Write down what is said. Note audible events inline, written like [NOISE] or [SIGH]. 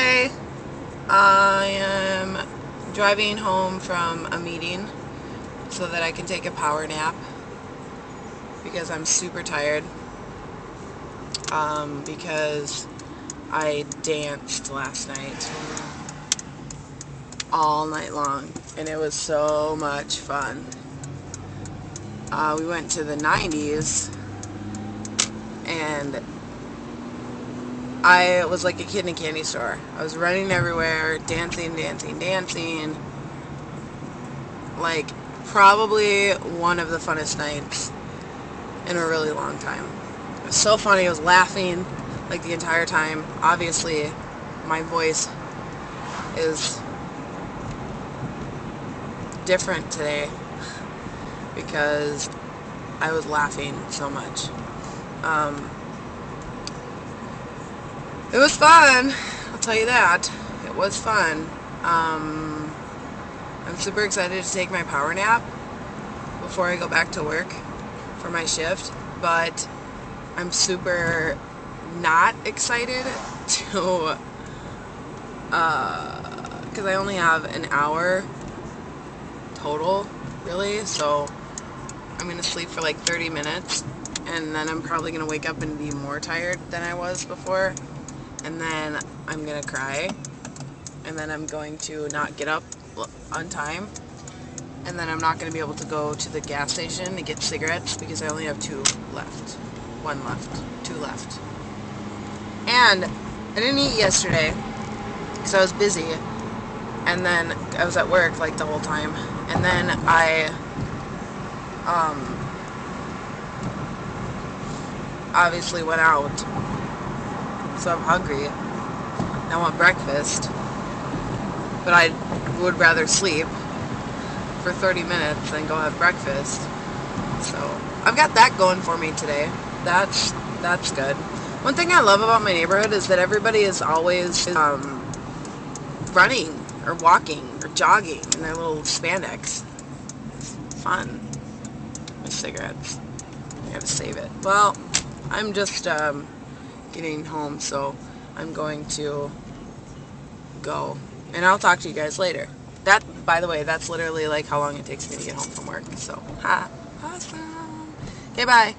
Hi! I am driving home from a meeting so that I can take a power nap because I'm super tired um, because I danced last night all night long and it was so much fun. Uh, we went to the 90s and I was like a kid in a candy store. I was running everywhere, dancing, dancing, dancing. Like, probably one of the funnest nights in a really long time. It was so funny. I was laughing like the entire time. Obviously, my voice is different today because I was laughing so much. Um, it was fun, I'll tell you that. It was fun. Um, I'm super excited to take my power nap before I go back to work for my shift, but I'm super not excited [LAUGHS] to, uh, because I only have an hour total, really, so I'm going to sleep for like 30 minutes, and then I'm probably going to wake up and be more tired than I was before, and then I'm to cry, and then I'm going to not get up on time, and then I'm not to be able to go to the gas station to get cigarettes because I only have two left. One left. Two left. And I didn't eat yesterday because I was busy, and then I was at work like the whole time, and then I um, obviously went out. So I'm hungry. I want breakfast. But I would rather sleep for 30 minutes than go have breakfast. So I've got that going for me today. That's that's good. One thing I love about my neighborhood is that everybody is always um, running or walking or jogging in their little spandex. It's fun cigarettes. I gotta save it. Well, I'm just um, getting home, so I'm going to go. And I'll talk to you guys later. That, by the way, that's literally like how long it takes me to get home from work. So, ha, awesome. Okay, bye.